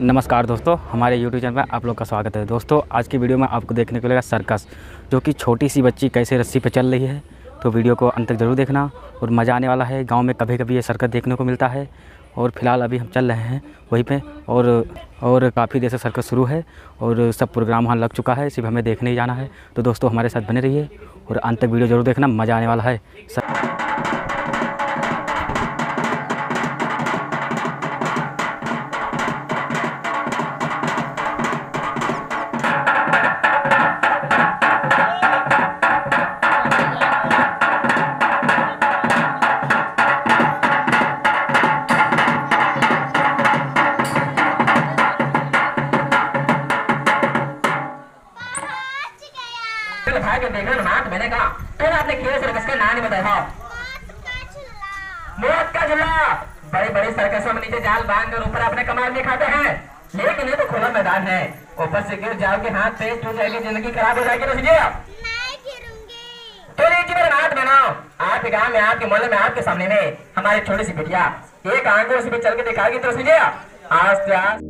नमस्कार दोस्तों, हमारे यूट्यूब चैनल पर आप लोग का स्वागत है। दोस्तों, आज की वीडियो में आपको देखने को मिलेगा सर्कस, जो कि छोटी सी बच्ची कैसे रस्सी पर चल रही है। तो वीडियो को अंत तक ज़रूर देखना और मज़ा आने वाला है। गाँव में कभी कभी ये सर्कस देखने को मिलता है और फ़िलहाल अभी हम चल रहे हैं वहीं पे और और काफ़ी देर से सर्कस शुरू है और सब प्रोग्राम वहाँ लग चुका है सिर्फ़ हमें देखने ही जाना है। तो दोस्तों, हमारे साथ बने रहिए और अंत तक वीडियो ज़रूर देखना, मज़ा आने वाला है। सर चल भाई के देखना ना तो मैंने कहा फिर आपने खेल सर्कस का नाम नहीं बताया मौत का झूला बड़े बड़े सर्कसों में नीचे जाल बाँध कर ऊपर अपने कमाल में खाते हैं लेकिन ये तो खुला मैदान है ऊपर से गिर जाओगे हाथ पे टूट जाएगी ज़िंदगी खराब हो जाएगी आप तो लीजिए मेरे हाथ बनाओ आपके गाँव में आपके मोहल्ले में आपके सामने में हमारी छोटी सी बिटिया एक आँखों से भी चल के दिखाएगी तो समझिए आज से आज